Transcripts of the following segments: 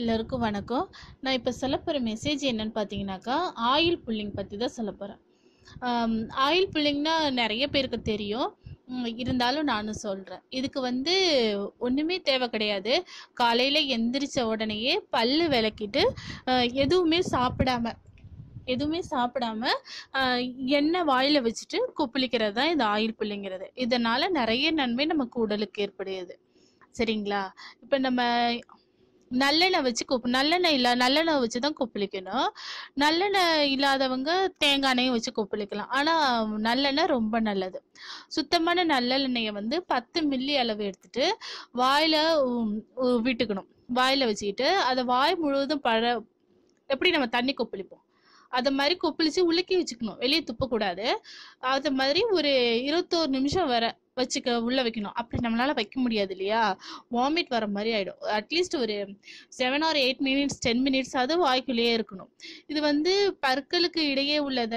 எல்லாருக்கும் வணக்கம். நான் இப்போ சொல்ல போகிற மெசேஜ் என்னன்னு பார்த்தீங்கன்னாக்கா ஆயில் புல்லிங் பற்றி தான் சொல்ல போகிறேன் ஆயில் புல்லிங்னா நிறைய பேருக்கு தெரியும். இருந்தாலும் நானும் சொல்கிறேன் இதுக்கு வந்து ஒன்றுமே தேவை கிடையாது. காலையில் எந்திரிச்ச உடனேயே பல்லு விளக்கிட்டு எதுவுமே சாப்பிடாம எதுவுமே சாப்பிடாம எண்ணெய் வாயில வச்சுட்டு கொப்பளிக்கிறது தான் இந்த ஆயில் புல்லிங்கிறது இதனால நிறைய நன்மை நமக்கு உடலுக்கு ஏற்படுகிறது. சரிங்களா? இப்போ நம்ம நல்லெண்ணெய் வச்சு கொப்பு நல்லெண்ணெய் இல்ல நல்லெண்ணெய் வச்சு தான் கொப்பளிக்கணும். நல்லெண்ணெய் இல்லாதவங்க தேங்காய் எண்ணெயும் வச்சு கொப்பளிக்கலாம். ஆனா நல்லெண்ணெய் ரொம்ப நல்லது. சுத்தமான நல்லெண்ணெயை வந்து பத்து மில்லி அளவு எடுத்துட்டு வாயில விட்டுக்கணும். வாயில வச்சுக்கிட்டு அதை வாய் முழுவதும் பழ எப்படி நம்ம தண்ணி கொப்பளிப்போம்? அதை மாதிரி கொப்பளிச்சு உலுக்கி வச்சுக்கணும். வெளியே துப்பக்கூடாது. அது மாதிரி ஒரு இருபத்தோரு நிமிஷம் வர வச்சுக்க உள்ள வைக்கணும். அப்படி நம்மளால வைக்க முடியாது இல்லையா? வாமிட் வர மாதிரி ஆயிடும். அட்லீஸ்ட் ஒரு seven or eight minutes ten minutes அது வாய்க்குள்ளேயே இருக்கணும். இது வந்து பற்களுக்கு இடையே உள்ளத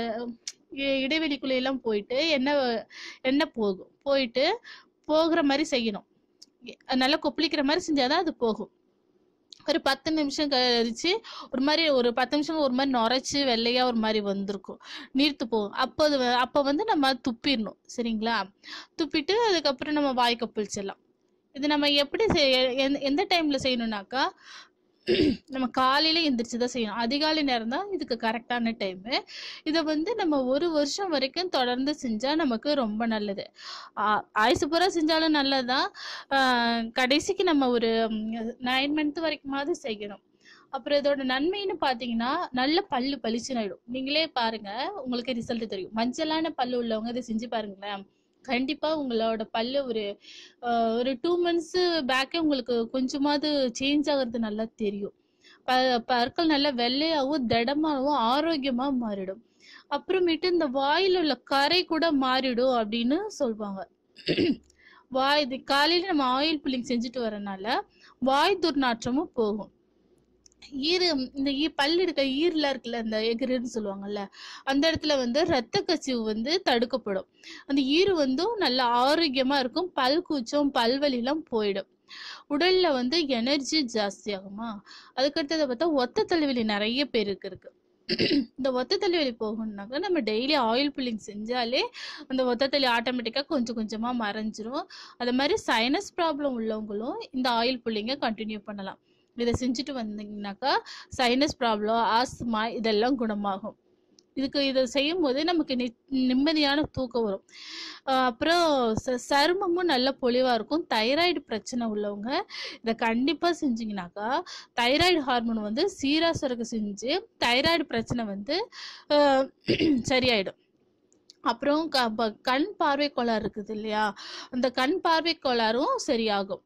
இடைவெளிக்குள்ள எல்லாம் போயிட்டு என்ன என்ன போகும்? போயிட்டு போகிற மாதிரி செய்யணும். நல்லா கொப்பளிக்கிற மாதிரி செஞ்சாதான் அது போகும். ஒரு பத்து நிமிஷம் கழிச்சு ஒரு மாதிரி ஒரு பத்து நிமிஷம் ஒரு மாதிரி நுரைச்சி வெள்ளையா ஒரு மாதிரி வந்திருக்கும். நீர்த்து போகும். அப்போ அது வ- அப்போ வந்து நம்ம துப்பிடணும். சரிங்களா? துப்பிட்டு அதுக்கப்புறம் நம்ம வாய் கொப்பளிச்சிடலாம் இது நம்ம எப்படி செய்- எந்த டைம்ல செய்யணும்னாக்கா நம்ம காலையில எந்திரிச்சு தான் செய்யணும். அதிகாலை நேரம் தான் இதுக்கு கரெக்டான டைமு இதை வந்து நம்ம ஒரு வருஷம் வரைக்கும் தொடர்ந்து செஞ்சா நமக்கு ரொம்ப நல்லது. ஆ- ஆயுசு பூரா செஞ்சாலும் நல்லதுதான் கடைசிக்கு நம்ம ஒரு நைன் மந்த் வரைக்குமாவது செய்யணும். அப்புறம் இதோட நன்மைன்னு பாத்தீங்கன்னா நல்ல பல்லு பளிச்சுன்னு ஆயிடும். நீங்களே பாருங்க உங்களுக்கு ரிசல்ட் தெரியும். மஞ்சளான பல்லு உள்ளவங்க இதை செஞ்சு பாருங்களேன். கண்டிப்பா உங்களோட பல்லு ஒரு ஒரு டூ மந்த்ஸ் பேக்கே உங்களுக்கு கொஞ்சமாவது சேஞ்ச் ஆகுறது நல்லா தெரியும். ப- பற்கள் நல்லா வெள்ளையாகவும் திடமாகவும் ஆரோக்கியமா மாறிடும். அப்புறமேட்டு இந்த வாயில் உள்ள கரை கூட மாறிடும் அப்படின்னு சொல்லுவாங்க வாய் இது காலையில நம்ம ஆயில் புல்லிங் செஞ்சுட்டு வரனால வாய் துர்நாற்றமும் போகும். ஈரு இந்த ஈ பல்லெடுக்க இருக்க இருக்குல்ல இந்த எகிருன்னு சொல்லுவாங்கல்ல அந்த இடத்துல வந்து ரத்த கசிவு வந்து தடுக்கப்படும். அந்த ஈறு வந்து நல்ல ஆரோக்கியமாக இருக்கும் பல் கூச்சம் பல்வலிலாம் போயிடும். உடல்ல வந்து எனர்ஜி ஜாஸ்தி ஆகுமா? அதுக்கடுத்ததை பார்த்தா ஒத்த தலைவலி நிறைய பேருக்கு இருக்கு இந்த ஒத்த தலைவலி போகணும்னாக்கா நம்ம டெய்லி ஆயில் புல்லிங் செஞ்சாலே அந்த ஒத்த தலை ஆட்டோமேட்டிக்காக கொஞ்சம் கொஞ்சமாக மறைஞ்சிரும். அது மாதிரி சைனஸ் ப்ராப்ளம் உள்ளவங்களும் இந்த ஆயில் புல்லிங்கை கண்டினியூ பண்ணலாம். இதை செஞ்சுட்டு வந்தீங்கன்னாக்கா சைனஸ் ப்ராப்ளம் ஆஸ்துமா இதெல்லாம் குணமாகும். இதுக்கு இதை செய்யும் போது நமக்கு நி- நிம்மதியான தூக்கம் வரும். அப்புறம் ச- சருமமும் நல்ல பொலிவாக இருக்கும். தைராய்டு பிரச்சனை உள்ளவங்க இதை கண்டிப்பாக செஞ்சிங்கனாக்கா தைராய்டு ஹார்மோன் வந்து சீரா சுரக்க செஞ்சு தைராய்டு பிரச்சனை வந்து சரியாயிடும். அப்புறம் க- ப- கண் பார்வை கோளாறு இருக்குது இல்லையா? அந்த கண் பார்வை கோளாறும் சரியாகும்.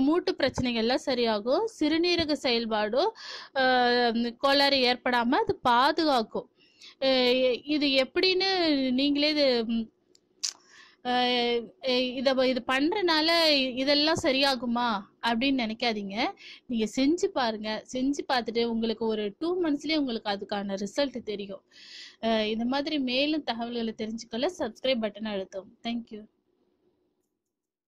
மூட்டு பிரச்சனைகள்லாம் சரியாகும். சிறுநீரக செயல்பாடும் கோளாறு ஏற்படாமல் அது பாதுகாக்கும். இது எப்படின்னு நீங்களே இத இது பண்றனால இதெல்லாம் சரியாகுமா? அப்படின்னு நினைக்காதீங்க. நீங்க செஞ்சு பாருங்க. செஞ்சு பார்த்துட்டு உங்களுக்கு ஒரு டூ மந்த்ஸ்லயே உங்களுக்கு அதுக்கான ரிசல்ட் தெரியும். இந்த மாதிரி மேலும் தகவல்களை தெரிஞ்சுக்கொள்ள சப்ஸ்கிரைப் பட்டன் அழுத்தும் தேங்க்யூ